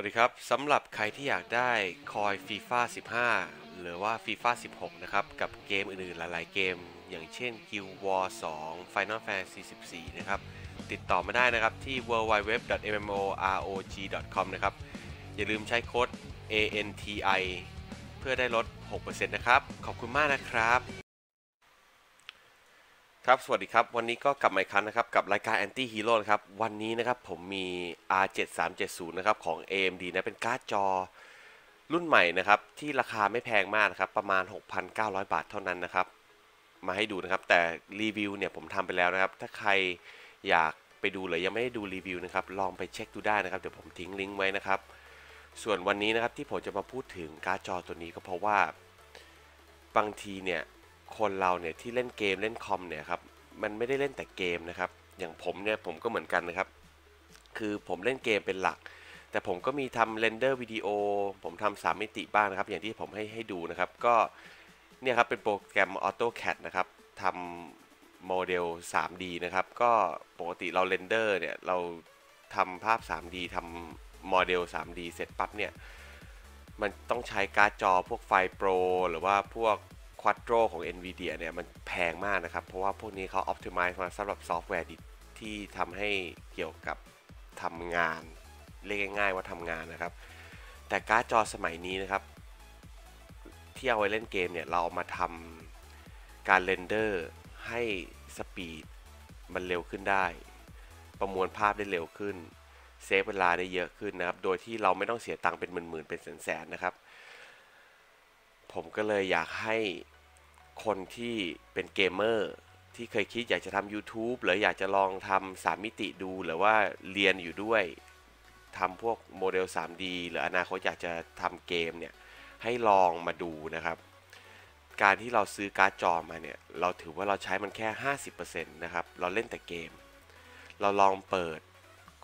สวัสดีครับสำหรับใครที่อยากได้คอย FIFA 15 หรือว่า FIFA 16 นะครับ กับเกมอื่นๆ หลายๆ เกม อย่างเช่น Guild War 2 Final Fantasy 14 นะครับ ติดต่อมาได้นะครับที่ www.mmorog.com นะครับ อย่าลืมใช้โค้ด ANTI เพื่อได้ลด 6%นะครับ ขอบคุณมากนะครับ ครับ สวัสดีครับ วันนี้ก็กลับมาอีกครั้งนะครับ กับรายการ Anti Hero นะครับ วันนี้นะครับผมมี R7370 นะครับ ของ AMD นะ เป็นการ์ดจอรุ่นใหม่นะครับ ที่ราคาไม่แพงมากนะครับ ประมาณ 6,900 บาทเท่านั้นนะครับ มาให้ดูนะครับ แต่รีวิวเนี่ยผมทำไปแล้วนะครับ ถ้าใครอยากไปดูหรือยังไม่ได้ดูรีวิวนะครับ ลองไปเช็คดูได้นะครับ เดี๋ยวผมทิ้งลิงก์ไว้นะครับ ส่วนวันนี้นะครับที่ผมจะมาพูดถึงการ์ดจอตัวนี้ก็เพราะว่าบางทีเนี่ย คนเราเนี่ยที่เล่นเกมเล่นคอมเนี่ยครับมันไม่ได้เล่นแต่เกมนะครับ อย่างผมเนี่ยผมก็เหมือนกันนะครับ คือผมเล่นเกมเป็นหลัก แต่ผมก็มีทำ render วิดีโอ ผมทำสามมิติบ้างนะครับ อย่างที่ผมให้ให้ดูนะครับ ก็เนี่ยครับเป็นโปรแกรม AutoCAD นะครับทำโมเดล 3D นะครับ ก็ปกติเรา render เนี่ยเราทำภาพ 3D ทำโมเดล 3D เสร็จปั๊บเนี่ย มันต้องใช้การ์ดจอพวก FireProหรือว่าพวก Quadro ของ NVIDIA เนี่ยมันแพงมากนะครับ เพราะว่าพวกนี้เขา optimize มาสำหรับซอฟต์แวร์ที่ทำให้เกี่ยวกับทำงาน เรียกง่ายๆว่าทำงานนะครับ แต่การ์ดจอสมัยนี้นะครับ ที่เอาไว้เล่นเกมเนี่ย เราเอามาทำการ render ให้ speed มันเร็วขึ้นได้ ประมวลภาพได้เร็วขึ้น save เวลาได้เยอะขึ้นนะครับ โดยที่เราไม่ต้องเสียตังค์เป็นหมื่นๆ เป็นแสนๆ นะครับ ผมก็เลยอยากให้ คนที่เป็นเกมเมอร์ที่เคยคิดอยากจะทำ YouTube หรืออยากจะลองทำสามมิติดูหรือว่าเรียนอยู่ด้วยทำพวกโมเดล 3D หรืออนาคตอยากจะทำเกมเนี่ยให้ลองมาดูนะครับ การที่เราซื้อการ์ดจอมาเนี่ยเราถือว่าเราใช้มันแค่ 50%นะครับเราเล่นแต่เกม เราลองเปิด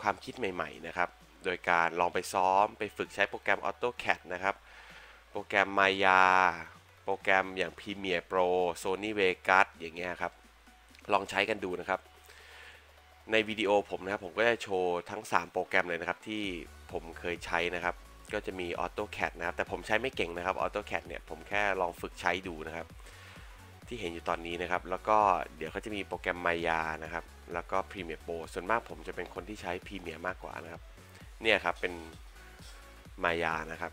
ความคิดใหม่ๆนะครับ โดยการลองไปซ้อมไปฝึกใช้โปรแกรม AutoCAD นะครับ โปรแกรม Maya โปรแกรมอย่าง Premiere Pro Sony Vegas อย่างเงี้ยครับ ลองใช้กันดูนะครับ ในวิดีโอผมนะครับ ผมก็จะโชว์ทั้ง 3 โปรแกรมเลยนะครับ ที่ผมเคยใช้นะครับ ก็จะมี AutoCAD นะครับ แต่ผมใช้ไม่เก่งนะครับ AutoCAD เนี่ยผมแค่ลองฝึกใช้ดูนะครับ ที่เห็นอยู่ตอนนี้นะครับ แล้วก็เดี๋ยวเขาจะมีโปรแกรม Maya นะครับ แล้วก็ Premiere Pro ส่วนมากผมจะเป็นคนที่ใช้ Premiere มากกว่านะครับ เนี่ยครับเป็น Maya นะครับ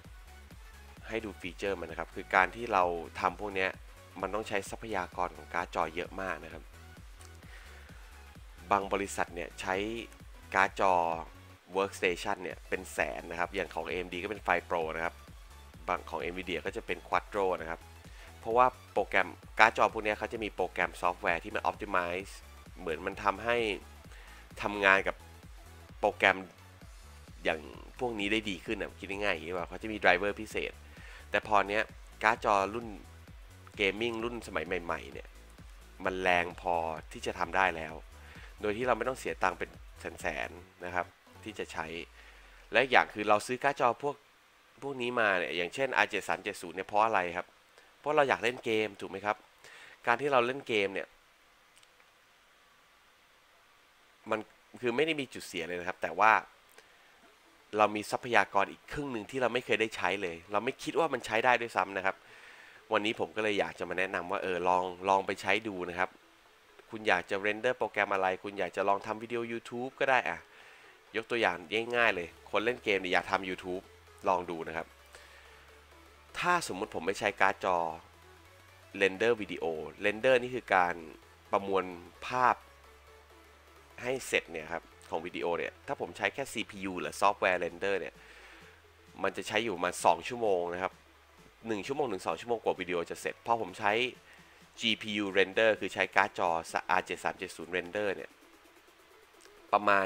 ให้ดู feature มันนะครับ คือการที่เราทำพวกนี้มันต้องใช้ทรัพยากรของการ์ดจอเยอะมากนะครับ บางบริษัทเนี่ยใช้การ์ดจอ workstation เนี่ยเป็นแสนนะครับ อย่างของ AMD ก็เป็นไฟ Pro นะครับ บางของ NVIDIA ก็จะเป็น Quadro นะครับ เพราะว่าโปรแกรมการ์ดจอพวกนี้เขาจะมีโปรแกรมซอฟต์แวร์ที่มัน optimize เหมือนมันทำให้ทำงานกับโปรแกรมอย่างพวกนี้ได้ดีขึ้นนะคิดง่ายๆอย่างนี้ว่าเขาจะมี driver พิเศษ แต่พอเนี้ยการ์ดจอรุ่น gaming รุ่นสมัยใหม่ ๆ เนี่ย มันแรงพอที่จะทำได้แล้ว โดยที่เราไม่ต้องเสียตังค์เป็นแสนๆนะครับ ที่จะใช้ และอย่างคือเราซื้อการ์ดจอพวกพวกนี้มาเนี่ยอย่างเช่น R7370 เนี่ยเพราะอะไรครับ เพราะเราอยากเล่นเกมถูกไหมครับ การที่เราเล่นเกมเนี่ย มันคือไม่ได้มีจุดเสียเลยนะครับ แต่ว่า เรามีทรัพยากรอีกครึ่งหนึ่งที่เราไม่เคยได้ใช้เลย เราไม่คิดว่ามันใช้ได้ด้วยซ้ำนะครับ วันนี้ผมก็เลยอยากจะมาแนะนำว่าเออลองลองไปใช้ดูนะครับ คุณอยากจะเรนเดอร์โปรแกรมอะไร คุณอยากจะลองทำวิดีโอ YouTube ก็ได้อะยกตัวอย่างง่ายๆเลย คนเล่นเกมเนี่ยอยากทำ YouTube ลองดูนะครับ ถ้าสมมุติผมไม่ใช้การ์ดจอ render วิดีโอ render นี่คือการประมวลภาพให้เสร็จเนี่ยครับ ของวิดีโอเนี่ย ถ้าผมใช้แค่ CPU หรือซอฟต์แวร์ render เนี่ย มันจะใช้อยู่มา 2 ชั่วโมงนะครับ 1 ชั่วโมงถึง2ชั่วโมงกว่าวิดีโอจะเสร็จพอผมใช้ GPU render คือใช้การ์ดจอ R7370 render เนี่ย ประมาณ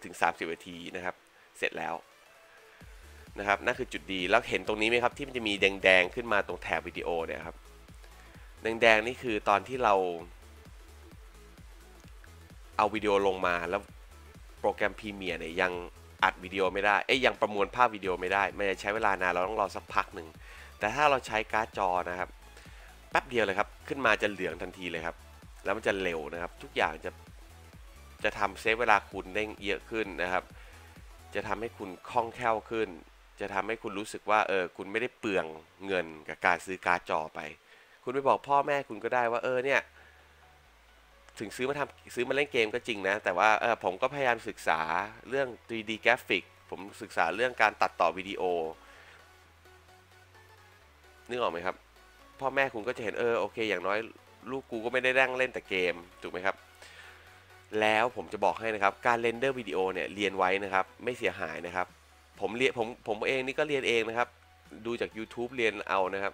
20-30 นาทีนะครับ เสร็จแล้วนะครับนั่นคือจุดดี แล้วเห็นตรงนี้ไหมครับ ที่มันจะมีแดงๆ ขึ้นมาตรงแถบวิดีโอเนี่ยครับ แดงๆ นี่คือตอนที่เรา เอาวิดีโอลงมาแล้ว โปรแกรม Premiere เนี่ยยังอัดวิดีโอไม่ได้เอ้ยยังประมวลภาพวิดีโอไม่ได้ มันจะใช้เวลานานเราต้องรอสักพักหนึ่ง แต่ถ้าเราใช้การ์ดจอนะครับ แป๊บเดียวเลยครับ ขึ้นมาจะเหลืองทันทีเลยครับ แล้วมันจะเร็วนะครับ ทุกอย่างจะจะทำเซฟเวลาคุณได้เยอะขึ้นนะครับ จะทำให้คุณคล่องแคล่วขึ้น จะทำให้คุณรู้สึกว่าเออคุณไม่ได้เปลืองเงินกับการซื้อการ์ดจอไป คุณไปบอกพ่อแม่คุณก็ได้ว่าเออเนี่ย ถึงซื้อมาทำซื้อมาเล่นเกมก็จริงนะ แต่ว่าเออผมก็พยายามศึกษาเรื่อง 3D graphic ผมศึกษาเรื่องการตัดต่อวิดีโอ นึกออกไหมครับ พ่อแม่คุณก็จะเห็นเออโอเค อย่างน้อยลูกกูก็ไม่ได้นั่งเล่นแต่เกม ถูกไหมครับ แล้วผมจะบอกให้นะครับ การ render วิดีโอเนี่ยเรียนไว้นะครับ ไม่เสียหายนะครับ ผมเรียนผมผมเองนี่ก็เรียนเองนะครับ ดูจาก YouTube เรียนเอานะครับ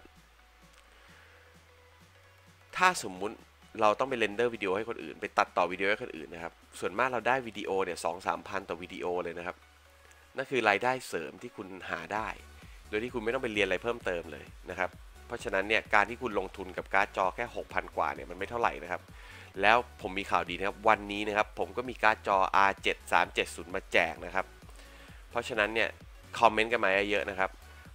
ถ้าสมมุติ เราต้องไป render วิดีโอให้คนอื่น ไปตัดต่อวิดีโอให้คนอื่นนะครับ ส่วนมากเราได้วิดีโอเนี่ยสองสามพันต่อวิดีโอเลยนะครับ นั่นคือรายได้เสริมที่คุณหาได้ โดยที่คุณไม่ต้องไปเรียนอะไรเพิ่มเติมเลยนะครับ เพราะฉะนั้นเนี่ยการที่คุณลงทุนกับการ์ดจอแค่ 6,000 กว่าเนี่ยมันไม่เท่าไหร่นะครับ แล้วผมมีข่าวดีนะครับ วันนี้นะครับผมก็มีการ์ดจอ R7 370 มาแจกนะครับ เพราะฉะนั้นเนี่ยคอมเมนต์กันมาเยอะๆนะครับ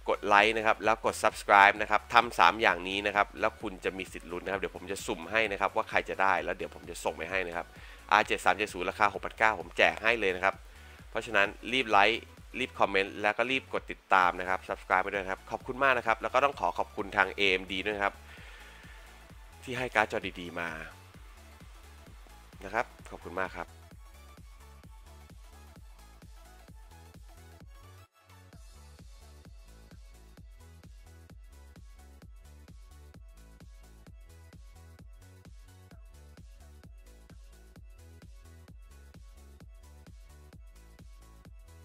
กดไลค์นะครับแล้วกด subscribe นะครับทำสามอย่างนี้นะครับแล้วคุณจะมีสิทธิ์ลุ้นนะครับเดี๋ยวผมจะสุ่มให้นะครับว่าใครจะได้แล้วเดี๋ยวผมจะส่งไปให้นะครับ R7 370 ราคา 689 ผมแจกให้เลยนะครับ เพราะฉะนั้นรีบไลค์รีบคอมเมนต์แล้วก็รีบกดติดตามนะครับ subscribe ไปด้วยครับ ขอบคุณมากนะครับ แล้วก็ต้องขอขอบคุณทาง AMD ด้วยครับ ที่ให้การ์ดจอดีๆมานะครับ ขอบคุณมากครับ